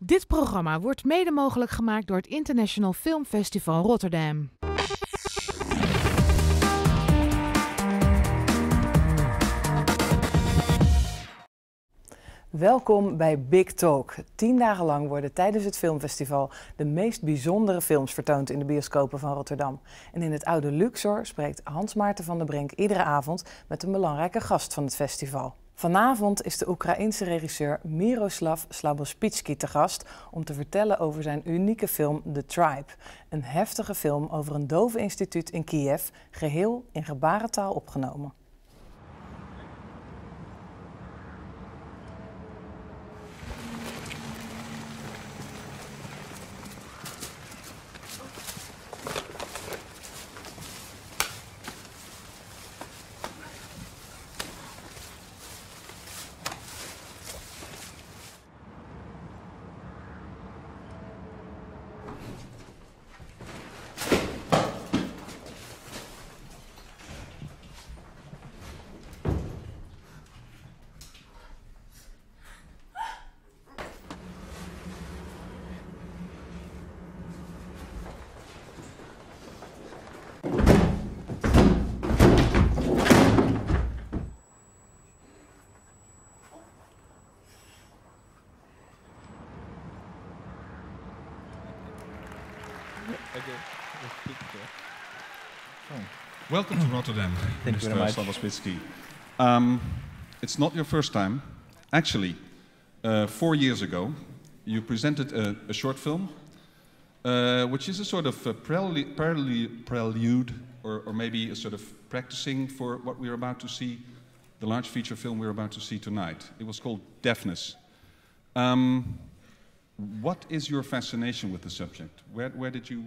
Dit programma wordt mede mogelijk gemaakt door het International Film Festival Rotterdam. Welkom bij Big Talk. Tien dagen lang worden tijdens het filmfestival de meest bijzondere films vertoond in de bioscopen van Rotterdam. En in het oude Luxor spreekt Hans Maarten van der Brink iedere avond met een belangrijke gast van het festival. Vanavond is de Oekraïense regisseur Miroslav Slabospitsky te gast om te vertellen over zijn unieke film The Tribe. Een heftige film over een doveninstituut in Kiev, geheel in gebarentaal opgenomen. Welcome to Rotterdam, Thank you Mr. very much. Slaboshpytskiy. Um, it's not your first time. Actually, uh, four years ago, you presented a, a short film, uh, which is a sort of a prelu- prelu- prelude, or, or maybe a sort of practicing for what we're about to see, the large feature film we're about to see tonight. It was called Deafness. Um, what is your fascination with the subject? Where, where did you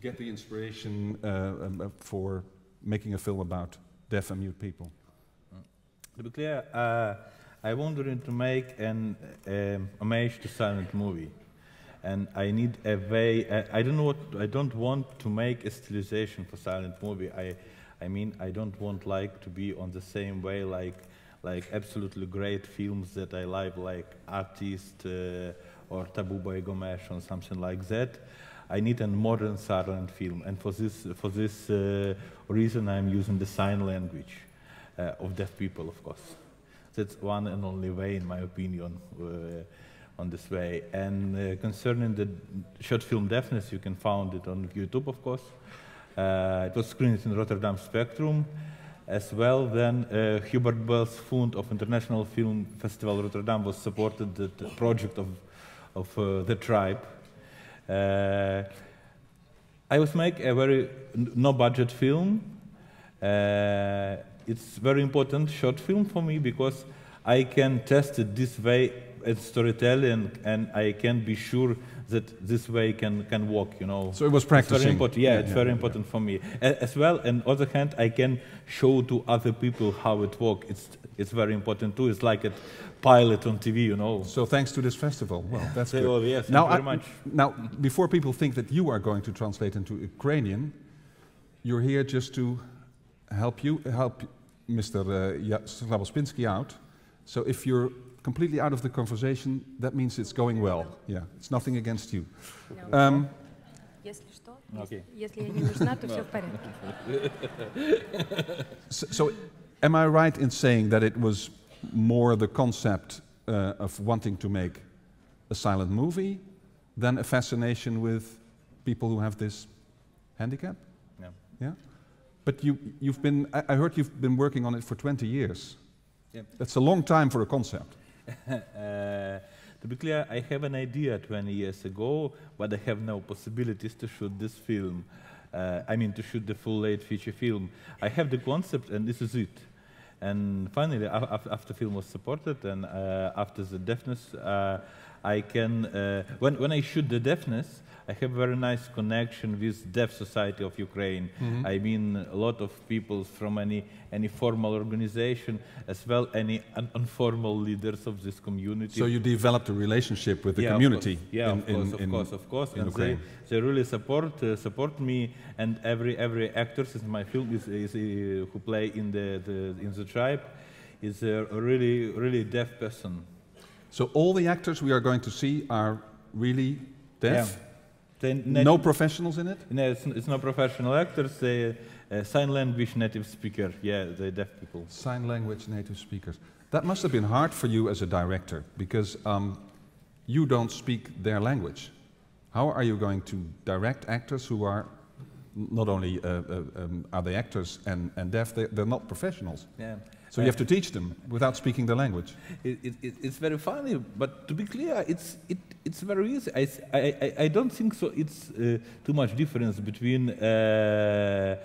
get the inspiration uh, um, uh, for making a film about deaf and mute people? To be clear, uh, I wanted to make an um, homage to silent movie, and I need a way. Uh, I don't know what I don't want to make a stylization for silent movie. I, I mean, I don't want like to be on the same way like like absolutely great films that I like, like Artist uh, or Tabu by Gomes or something like that. I need a modern silent film, and for this for this uh, reason, I'm using the sign language uh, of deaf people, of course. That's one and only way, in my opinion, uh, on this way. And uh, concerning the short film Deafness, you can find it on YouTube, of course. Uh, it was screened in Rotterdam Spectrum. As well, then uh, Hubert Bals Fund of International Film Festival Rotterdam was supported the, project of, of the tribe. Uh, I was make a very no budget film. Uh, it's very important short film for me because I can test it this way as storytelling and I can be sure that this way can, can work, you know. So it was It's very important. Yeah, Yeah, it's yeah, very yeah. important for me. As well, And on the other hand, I can show to other people how it works. It's, it's very important too. It's like a pilot on TV, you know. So thanks to this festival. Well, that's good. oh, yes, now, very I- much. now, before people think that you are going to translate into Ukrainian, you're here just to help you help Mr. Uh, Slaboshpytskiy out. So if you're completely out of the conversation, that means it's going well. Yeah, it's nothing against you. Um, Если что, Окей. если я не нужна, то все в порядке. So, so am I right in saying that it was more the concept uh, of wanting to make a silent movie than a fascination with people who have this handicap? Yeah. Yeah? But you, you've been, I, I heard you've been working on it for 20 years. Yep. That's a long time for a concept. Uh, to be clear, I have an idea 20 years ago, but I have no possibilities to shoot this film. Uh, I mean, to shoot the full-length feature film. I have the concept, and this is it. And finally, af- af- after film was supported, and uh, after the deafness, uh, I can. Uh, when when I shoot the deafness, I have very nice connection with Deaf Society of Ukraine. I mean, a lot of people from any any formal organization, as well any un- informal leaders of this community. So you developed a relationship with the Yeah, community. course. Yeah, in, of course, in, of in- course, of course. in And they, Ukraine. they really support uh, support me, and every every actor in my film is, is uh, who play in the, the in the tribe is a really really deaf person. So all the actors we are going to see are really deaf? They No professionals in it? No, it's, it's not professional actors. They uh, sign language native speaker. Yeah, they deaf people. Sign language native speakers. That must have been hard for you as a director because um, you don't speak their language. How are you going to direct actors who are not only uh, uh, um, are they actors and, and deaf, they, they're not professionals? Yeah. So you have to teach them without speaking their language. It, it, it- it's very funny, but to be clear, it's it, it's very easy. I I don't think so. It's uh, too much difference between uh,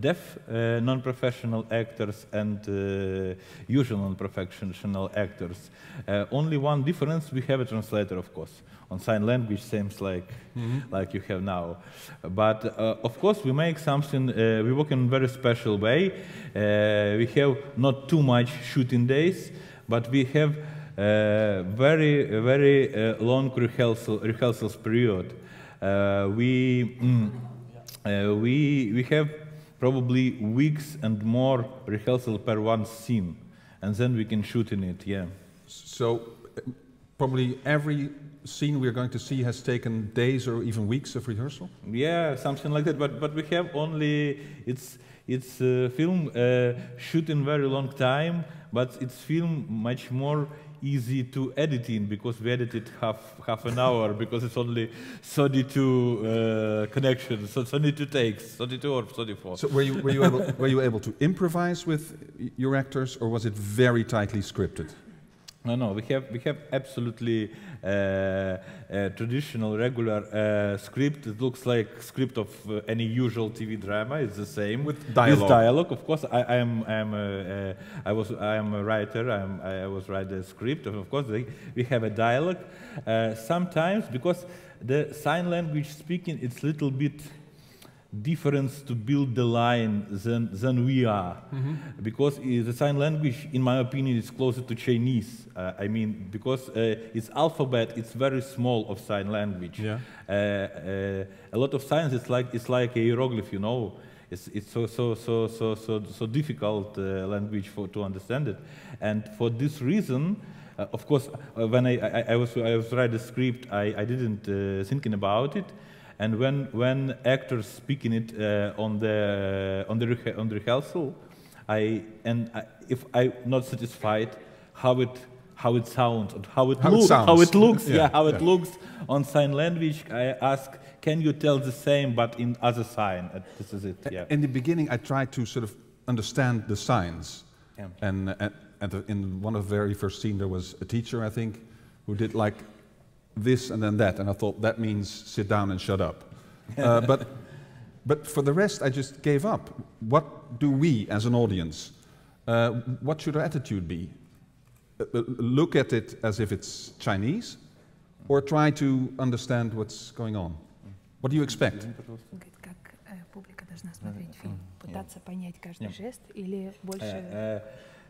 deaf uh, non-professional actors and uh, usual non-professional actors. Uh, only one difference: we have a translator, of course. On sign language, seems like like you have now. But uh, of course, we make something. Uh, we work in a very special way. Uh, we have not too much shooting days, but we have uh, very very uh, long rehearsal rehearsals period. Uh, we mm, uh, we we have probably weeks and more rehearsal per one scene, and then we can shoot in it. Yeah. So uh, probably every scene we are going to see has taken days or even weeks of rehearsal? Yeah, something like that. But but we have only it's it's uh, film uh, shoot in very long time, but it's film much more easy to edit in because we edited half half an hour because it's only 32 uh, connections, so 32 takes, 32 or 34. So were you, were you, able, were you able to improvise with your actors or was it very tightly scripted? No, no, we have we have absolutely uh, uh, traditional, regular uh, script. It looks like script of uh, any usual TV drama. It's the same With dialogue. With dialogue, of course. I, I am I am uh, uh, I was I am a writer. I am I was write the script. Of course, they, we have a dialogue. Uh, sometimes because the sign language speaking, it's little bit difference to build the line than, than we are. Because uh, the sign language, in my opinion, is closer to Chinese. Uh, I mean, because uh, its alphabet, it's very small of sign language. Yeah. Uh, uh, a lot of signs, it's like, it's like a hieroglyph, you know. It's, it's so, so, so, so, so, so difficult uh, language for, to understand it. And for this reason, uh, of course, when I, I, I was I was writing the script, I, I didn't uh, thinking about it, and when when actors speaking it uh, on the on the on the rehearsal, I and I, if I not satisfied how it how it sounds and how it How it looks how it looks Yeah, yeah, how it yeah. looks on sign language, I ask, can you tell the same but in other sign? Uh, This is it. Yeah. In the beginning, I tried to sort of understand the signs. Yeah. And, uh, and the, in one of the very first scene, there was a teacher, I think, who did like this and then that. And I thought, that means sit down and shut up. uh, but, but for the rest, I just gave up. What do we, as an audience, uh, what should our attitude be? Uh, uh, look at it as if it's Chinese, or try to understand what's going on? What do you expect? Говорит, как э, публика должна смотреть фильм? Пытаться понять каждый жест или больше...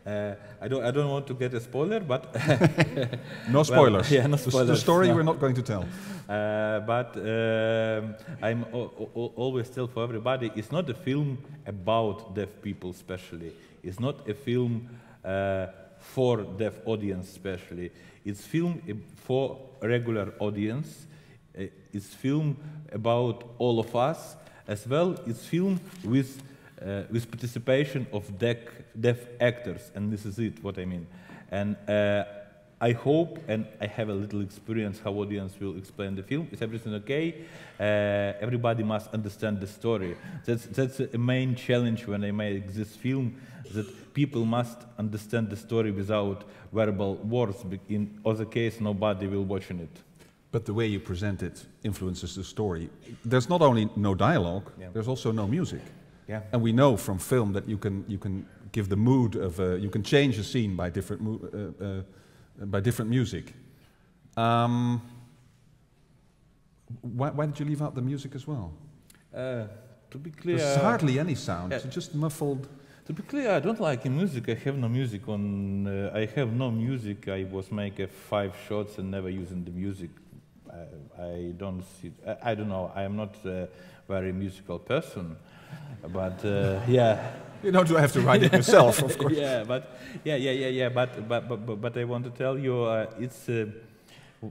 Uh, I don't I don't want to get a spoiler, but No spoilers. yeah, no The The, story no. we're not going to tell. Uh, but um, I'm always tell for everybody, it's not a film about deaf people, especially. It's not a film uh, for deaf audience, especially. It's film uh, for regular audience. Uh, it's film about all of us, as well. It's film with uh, with participation of deaf, deaf actors, and this is it. What I mean, and. Uh, I hope, and I have a little experience how audience will explain the film. Is everything okay? Uh, everybody must understand the story. That's that's a main challenge when I make this film. That people must understand the story without verbal words. In other case, nobody will watching it. But the way you present it influences the story. There's not only no dialogue, Yeah. there's also no music. Yeah. And we know from film that you can, you can give the mood of, uh, you can change a scene by different, uh, uh, by different music. Um, why, why did you leave out the music as well? Uh, to be clear, There's hardly any sound, yeah. it's just muffled. To be clear, I don't like music. I have no music on. Uh, I have no music. I was make uh, five shots and never using the music. I, I don't see. I, I, don't know. I am not a very musical person, but uh, yeah. You don't have to write it yourself, of course. yeah, but yeah, yeah, yeah, yeah. But but but but, but I want to tell you, uh, it's uh,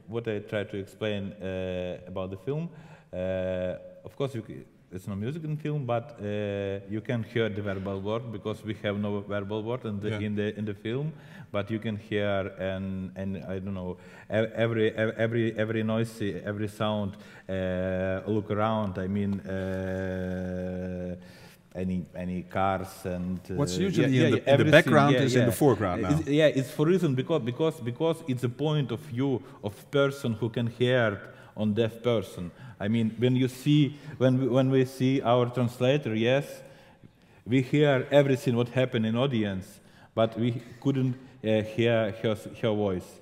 what I try to explain uh, about the film. Uh, of course, you it's no music in film, but uh, you can hear the verbal word because we have no verbal word in the yeah. in the in the film. But you can hear and and I don't know every every every noise, every sound. Uh, look around. I mean. Uh, any any cars and uh, what's usually yeah, in, the, in the background is in the foreground now. It's, yeah, it's for reason because because because it's a point of view of person who can hear on deaf person. I mean, when you see, when we, when we see our translator, yes, we hear everything what happened in audience, but we couldn't uh, hear her, her voice.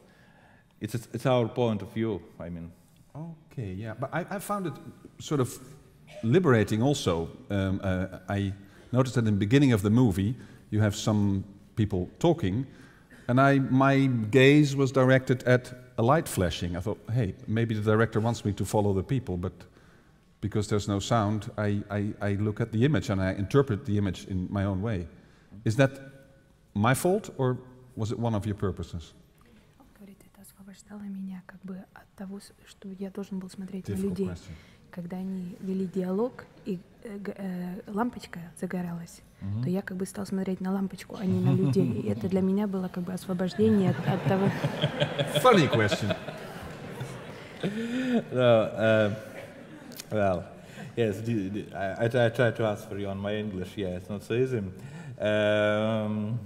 It's, it's our point of view, I mean. Okay, yeah, but I, I found it sort of liberating also. Um, uh, I noticed that in the beginning of the movie, you have some people talking, and I, my gaze was directed at a light flashing. I thought, hey, maybe the director wants me to follow the people, but because there's no sound, I, I, I look at the image and I interpret the image in my own way. Is that my fault or was it one of your purposes? Говорит, это освобождало меня как бы от того, что я должен был смотреть на людей. Question. когда они вели диалог, и э, э, лампочка загоралась, Mm-hmm. то я как бы стал смотреть на лампочку, а не на людей. И это для меня было как бы освобождение от, от того... Funny question. no, uh, well, yes, I, I try to answer you on my English. Yeah, it's not so easy. Um,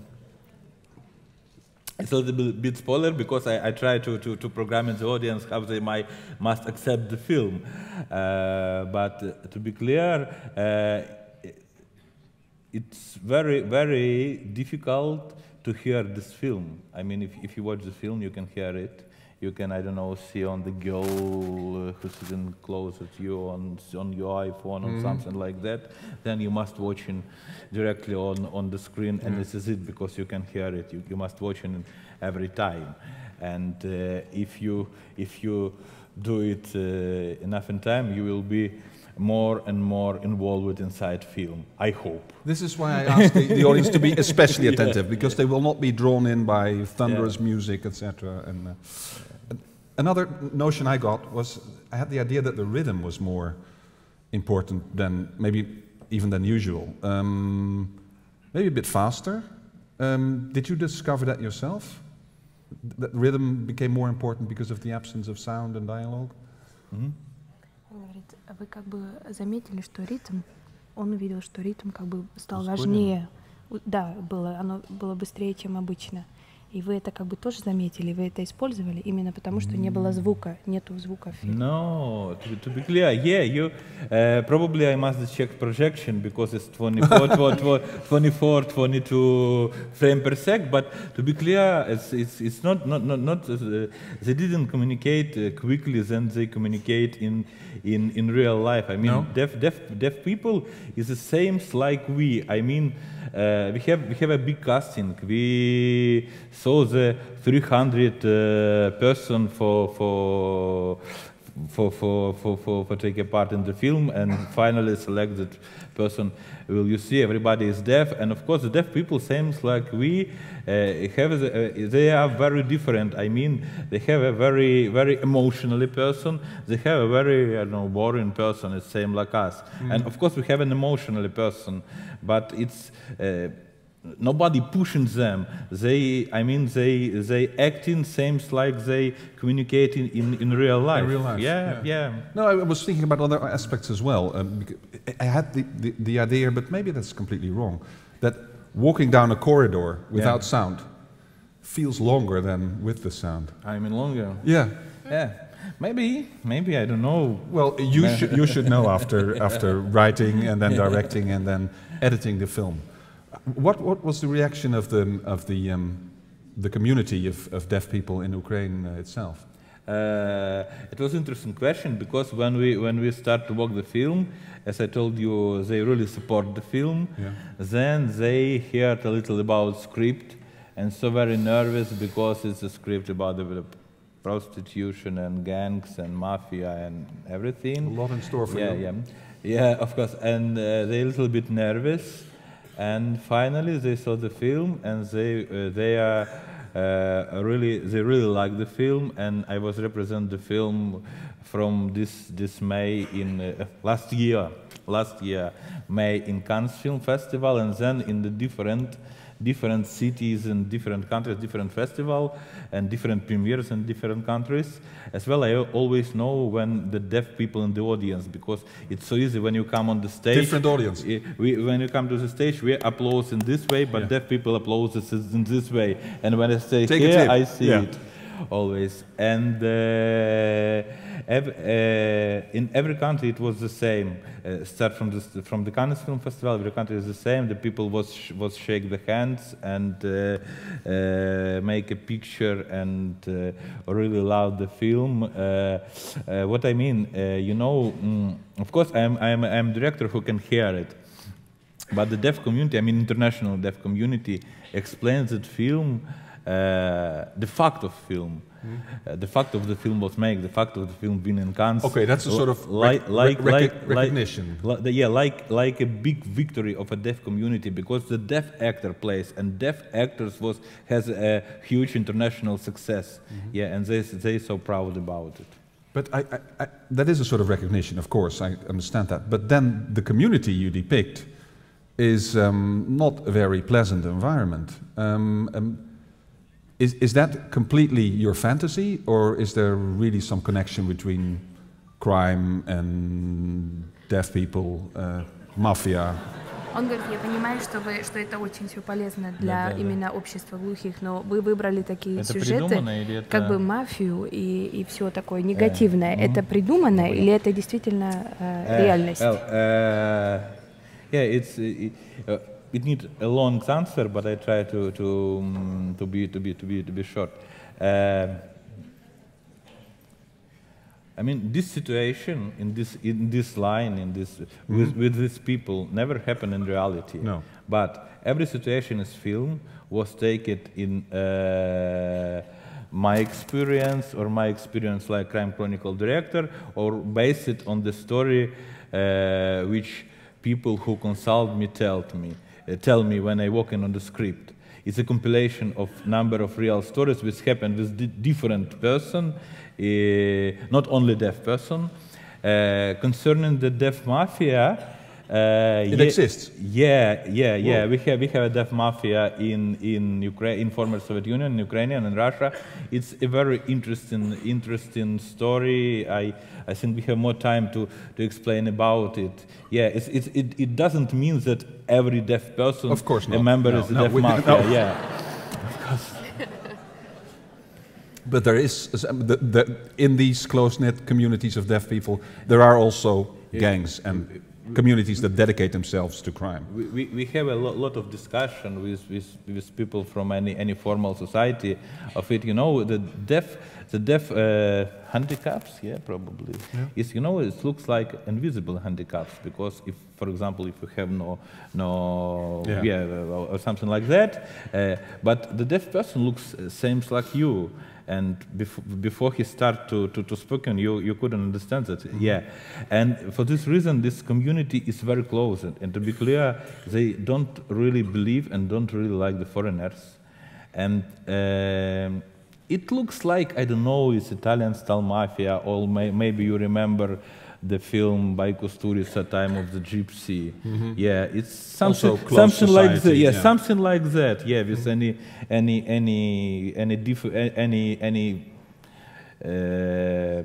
it's a little bit spoiler because I, I try to, to, to program in the audience how they might, must accept the film. Uh, but uh, to be clear, uh, it's very, very difficult to hear this film. I mean, if, if you watch the film, you can hear it you can, I don't know, see on the girl uh, who's sitting close at you on, on your iPhone or mm. something like that, then you must watch it directly on, on the screen, mm. and this is it because you can hear it. You, you must watch it every time. And uh, if, you, if you do it uh, enough in time, you will be more and more involved inside film. I hope. This is why I ask the, the audience to be especially attentive yeah, because yeah. they will not be drawn in by thunderous yeah. music, etc. And uh, another notion I got was I had the idea that the rhythm was more important than maybe even than usual. Um, maybe a bit faster. Um, did you discover that yourself? That rhythm became more important because of the absence of sound and dialog mm -hmm. Вы как бы заметили, что ритм, он увидел, что ритм как бы стал важнее. Да, было, оно было быстрее, чем обычно. И вы это как бы тоже заметили, вы это использовали именно потому, что не было звука, нету звука в фильме. No, to, to be clear, yeah, you uh, probably I must check projection because it's 24, 24, 22 frame per sec. But to be clear, it's it's, it's not not not, not uh, they didn't communicate uh, quickly than they communicate in in in real life. I mean, no? deaf deaf deaf people is the same like we. I mean. Uh, we have we have a big casting. We saw the 300 uh, person for for for, for, for, for, for take a part in the film. And finally select selected person. Will you see everybody is deaf? And of course the deaf people seems like we uh, have uh, they are very different. I mean they have a very very emotionally person. They have a very i don't know boring person. It's same like us. Mm. and of course we have an emotionally person. But it's uh, nobody pushing them. They, I mean, they they acting seems like they communicating in, in real life. In real life. Yeah, yeah, yeah. No, I was thinking about other aspects as well. Um, I had the, the, the, idea, but maybe that's completely wrong, that walking down a corridor without yeah. sound feels longer than with the sound. I mean, longer. Yeah. Yeah. Maybe, maybe I don't know. Well, you should you should know after after writing and then directing and then editing the film. What, what was the reaction of the, of the, um, the community of, of deaf people in Ukraine uh, itself? Uh, it was an interesting question because when we when we start to work the film, as I told you, they really support the film. Yeah. Then they heard a little about script and so very nervous because it's a script about the prostitution and gangs and mafia and everything. A lot in store for yeah, you. Yeah, yeah, of course. And uh, they're a little bit nervous. And finally, they saw the film, and they uh, they are uh, really they really like the film. And I was represent the film from this this May in uh, last year, last year May in Cannes Film Festival, and then in the different different cities and different countries, different festival, and different premieres in different countries. As well, I always know when the deaf people in the audience, because it's so easy when you come on the stage. Different audience. We, when you come to the stage, we applause in this way, but Yeah. deaf people applause in this way. And when I say Take here. I see Yeah. it always. And uh, ev- uh, in every country it was the same. Uh, start from the from the Cannes Film Festival, every country is the same. The people was sh- was shake the hands and make a picture and really love the film. What I mean, you know, mm, of course, I'm I'm I'm director who can hear it. But the deaf community, I mean international deaf community, explains that film, the fact of film, uh, the fact of the film was made, the fact of the film being in Cannes. Okay, that's a sort of like, like, like, recognition. Like, yeah, like like a big victory of a deaf community because the deaf actor plays and deaf actors was has a huge international success. Mm-hmm. Yeah, and they they so proud about it. But I, I, I, that is a sort of recognition, of course, I understand that. But then the community you depict is um, not a very pleasant environment. Um, um, is, is that completely your fantasy, or is there really some connection between crime and deaf people, uh, mafia? Он говорит, я понимаю, что, вы, что это очень все полезно для Да, да, да. именно общества глухих, но вы выбрали такие Это сюжеты, придумано или это- как бы мафию и, и все такое негативное. это придумано или это действительно э, Uh, реальность? Well, uh, yeah, it's uh, it, uh, it needs a long answer, but I try to to um, to be to be to be to be short. Um I mean, this situation in this in this line in this with, with these people never happened in reality. No. But every situation is film was taken in uh, my experience or my experience like crime chronicle director or based it on the story uh, which people who consult me tell to me uh, tell me when I work in on the script. It's a compilation of number of real stories which happened with di- different person, uh, not only deaf person. Uh, concerning the deaf mafia, uh, It ye- exists? Yeah, yeah, yeah. We have we have a deaf mafia in in Ukraine, in former Soviet Union, in Ukrainian and in Russia. It's a very interesting interesting story. I I think we have more time to to explain about it. Yeah, it's, it's it it doesn't mean that every deaf person, Of course not. a member No, is a no, deaf we- mafia. no. Yeah. But there is, the, the, in these close-knit communities of deaf people, there are also gangs and communities that dedicate themselves to crime. We, we, we have a lo- lot of discussion with, with, with people from any, any formal society of it. You know, the deaf, the deaf uh, handicaps, yeah, probably, is, you know, it looks like invisible handicaps because if, for example, if you have no, no, Yeah. yeah, or, or something like that, uh, but the deaf person looks uh, same like you. And before, before he start to, to, to spoken, you, you couldn't understand that. Yeah. And for this reason, this community is very close. And, and to be clear, they don't really believe and don't really like the foreigners. And um, it looks like, I don't know, it's Italian style mafia, or may, maybe you remember the film by Kusturica, Time of the Gypsy. Yeah, it's something, something like that. Yeah, yeah. something like that. Yeah, with any, any, any, any, diff- any, any uh,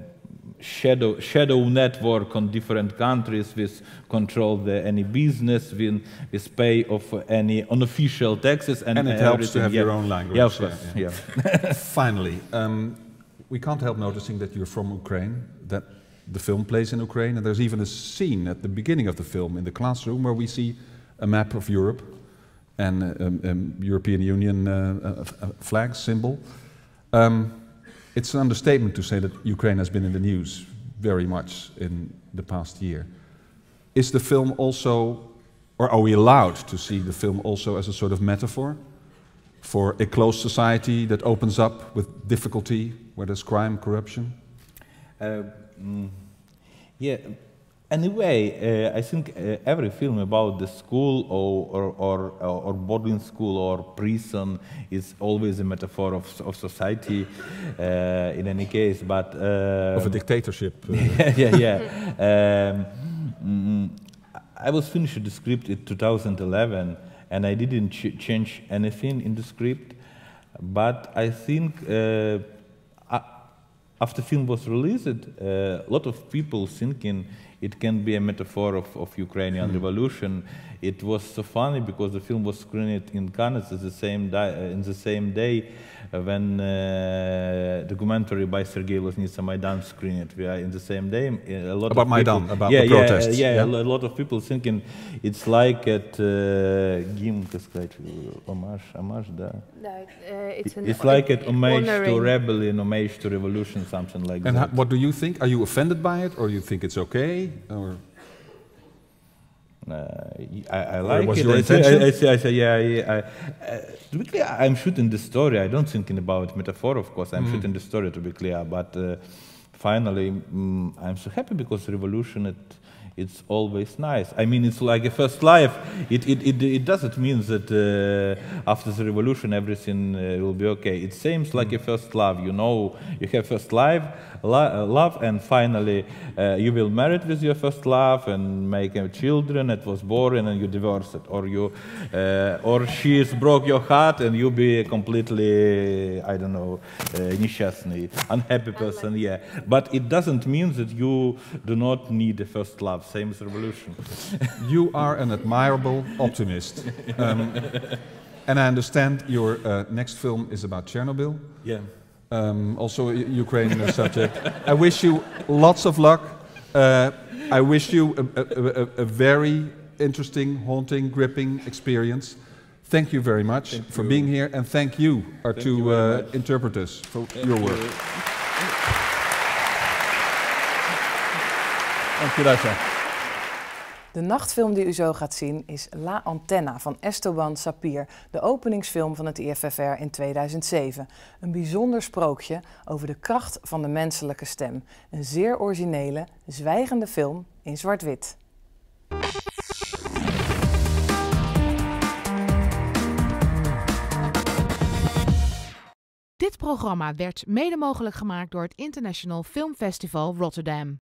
shadow shadow network on different countries with control the any business with, with pay of any unofficial taxes and, And it helps to have yeah. your own language, Yeah, of course. yeah. Yeah. Finally, um, we can't help noticing that you're from Ukraine, the film plays in Ukraine, and there's even a scene at the beginning of the film in the classroom where we see a map of Europe and um, um, European Union uh, uh, uh, flag symbol. Um, it's an understatement to say that Ukraine has been in the news very much in the past year. Is the film also, or are we allowed to see the film also as a sort of metaphor for a closed society that opens up with difficulty where there's crime, corruption? Uh, mm, yeah. Anyway, uh, I think uh, every film about the school or, or, or, or, boarding school or prison is always a metaphor of, of society uh, in any case, but... of a dictatorship. yeah, yeah. um, mm, I was finished the script in 2011 and I didn't ch change anything in the script, but I think uh, after the film was released, a lot of people thinking it can be a metaphor of, of Ukrainian mm. revolution. It was so funny because the film was screened in Cannes the same in the same day when uh, documentary by Sergei Loznitsa Maidan screened. We are in the same day. A lot about of Maidan, people, about yeah, the protests. Yeah, yeah, yeah, a lot of people thinking it's like at uh, гимн, так сказать, homage, homage, да. uh, it's, it's like at homage honoring. to rebellion, homage to revolution, something like and that. And what do you think? Are you offended by it, or you think it's okay, or? Uh, I, I like was it. Your I intention? Say, I, say, I say, yeah. I, uh, to be clear, I'm shooting the story. I don't thinking about metaphor, of course. I'm mm. shooting the story to be clear. But uh, finally, mm, I'm so happy because revolution it it's always nice. I mean, it's like a first life. It, it, it, it doesn't mean that uh, after the revolution everything uh, will be okay. It seems like a first love. You know, you have first life, lo love, and finally uh, you will marry with your first love and make children. It was boring, and you divorce it, or you, uh, or she's broke your heart and you be completely, I don't know, uh, unhappy person. Yeah, but it doesn't mean that you do not need a first love same as revolution. you are an admirable optimist. Um, and I understand your uh, next film is about Chernobyl. Yeah. Um, also, Ukrainian subject. I wish you lots of luck. Uh, I wish you a, a, a, a, very interesting, haunting, gripping experience. Thank you very much thank for you. being here, and thank you, our thank two you uh, interpreters, for thank your work. Thank you, Dasha. De nachtfilm die u zo gaat zien is La Antenna van Esteban Sapir, de openingsfilm van het IFFR in 2007. Een bijzonder sprookje over de kracht van de menselijke stem. Een zeer originele, zwijgende film in zwart-wit. Dit programma werd mede mogelijk gemaakt door het International Film Festival Rotterdam.